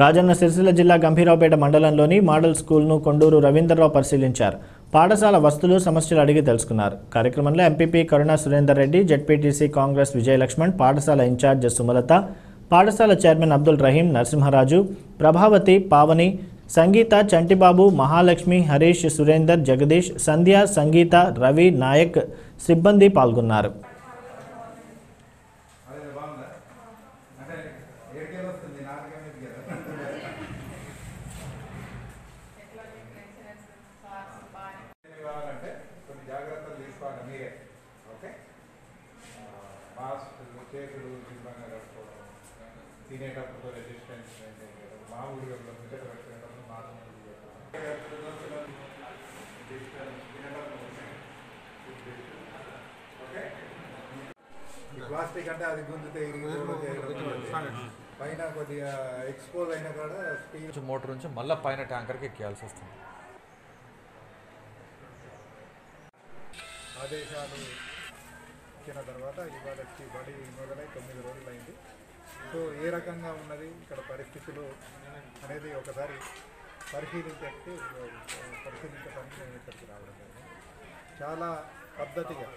రాజన్న సిరిసిల్ల జిల్లా గంభీరావుపేట మండలంలోని మోడల్ స్కూల్ను కొండూరు రవీంద్రరావు పరిశీలించారు. పాఠశాల వస్తువులు సమస్యలు అడిగి తెలుసుకున్నారు. కార్యక్రమంలో ఎంపీపీ కరుణా సురేందర్ రెడ్డి జెడ్పీటీసీ కాంగ్రెస్ విజయలక్ష్మణ్ పాఠశాల ఇన్ఛార్జ్ సుమలత పాఠశాల చైర్మన్ అబ్దుల్ రహీం నరసింహరాజు ప్రభావతి పావని సంగీత చంటిబాబు మహాలక్ష్మి హరీష్ సురేందర్ జగదీష్ సంధ్య సంగీత రవి నాయక్ సిబ్బంది పాల్గొన్నారు. కేకులు చేతులు కట్టుకోవడం తినేటప్పుడు రెసిస్టెన్స్ మెయింటైన్ చేయడం మామూలుగా ముచ్చట పెట్టుకునేటప్పుడు ప్లాస్టిక్ అంటే అది గుంజితే పైన కొద్దిగా ఎక్స్పోజ్ అయినా కూడా స్టీల్ మోటార్ నుంచి మళ్ళీ పైన ట్యాంకర్కి ఎక్కేయాల్సి వస్తుంది. ఆదేశాలు ఇచ్చిన తర్వాత ఇవాళ వచ్చి బడి మొదలై తొమ్మిది రోజులు అయింది సో ఏ రకంగా ఉన్నది ఇక్కడ పరిస్థితులు అనేది ఒకసారి పరిశీలించే పరిశీలించడానికి నేను ఇక్కడికి రావడం జరిగింది. చాలా పద్ధతిగా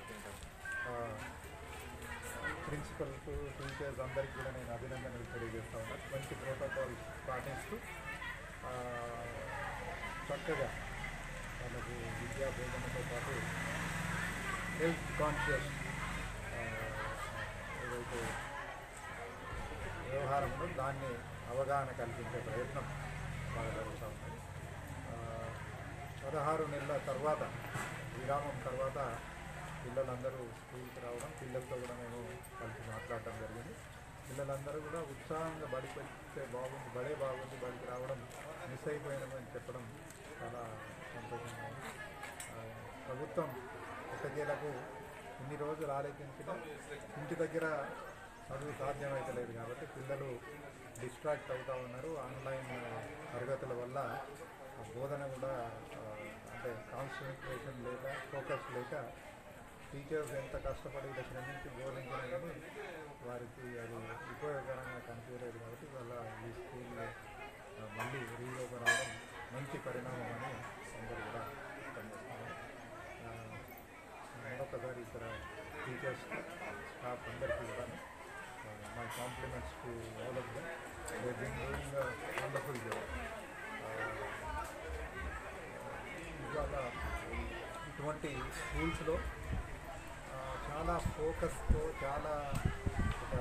ప్రిన్సిపల్ టీచర్స్ అందరికీ కూడా నేను అభినందనలు తెలియజేస్తా ఉన్నాను మంచి ప్రోటోకాల్ పాటిస్తూ చక్కగా వాళ్ళకు విద్యా బోధనతో పాటు హెల్త్ కాన్షియస్ ఏదైతే వ్యవహారం ఉందో దాన్ని అవగాహన కల్పించే ప్రయత్నం బాగా జరుగుతూ ఉంది. పదహారు నెలల తర్వాత విరామం తర్వాత పిల్లలందరూ స్కూల్కి రావడం పిల్లలతో కూడా నేను కలిసి మాట్లాడటం జరిగింది. పిల్లలందరూ కూడా ఉత్సాహంగా బడికి వెళ్తే బాగుంది బడే బాగుంది బడికి రావడం మిస్ అయిపోయినామని చెప్పడం చాలా సంతోషంగా ప్రభుత్వం ఎట్టకేలకు ఇన్ని రోజులు ఆలోచించిన ఇంటి దగ్గర చదువు సాధ్యమైతలేదు కాబట్టి పిల్లలు డిస్ట్రాక్ట్ అవుతూ ఉన్నారు. ఆన్లైన్ తరగతుల వల్ల బోధన కూడా అంటే కాన్సన్ట్రేషన్ లేక ఫోకస్ లేక టీచర్స్ ఎంత కష్టపడి ఇలా శ్రమించి బోధించినా కానీ వారికి అది ఉపయోగకరంగా కనిపించలేదు కాబట్టి వాళ్ళ ఈ స్కూల్లో మళ్ళీ రీఓపెన్ అవడం మంచి పరిణామం ఇక్కడ టీచర్స్ స్టాఫ్ అందరికీ కూడా my compliments to all of them they been doing wonderful job ఇవాళ ఇటువంటి స్కూల్స్లో చాలా ఫోకస్తో చాలా ఒక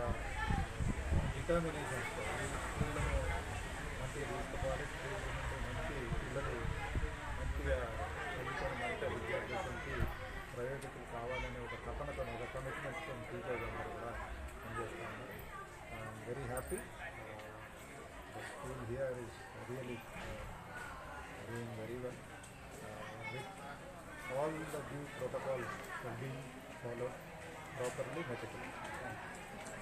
డిటర్మినేషన్స్తో స్కూల్లో స్కూళ్ళను మంచిగా తీసుకోవాలి స్కూల్ మంచి పిల్లలు మంచిగా ప్రయోజకులు కావాలనే ఒక తపనతో ఒక కమిట్మెంట్తో టీచర్స్ అందరూ కూడా పనిచేస్తూ ఉన్నారు very happy the school here is really doing very well with all the due protocols are being followed properly, metically.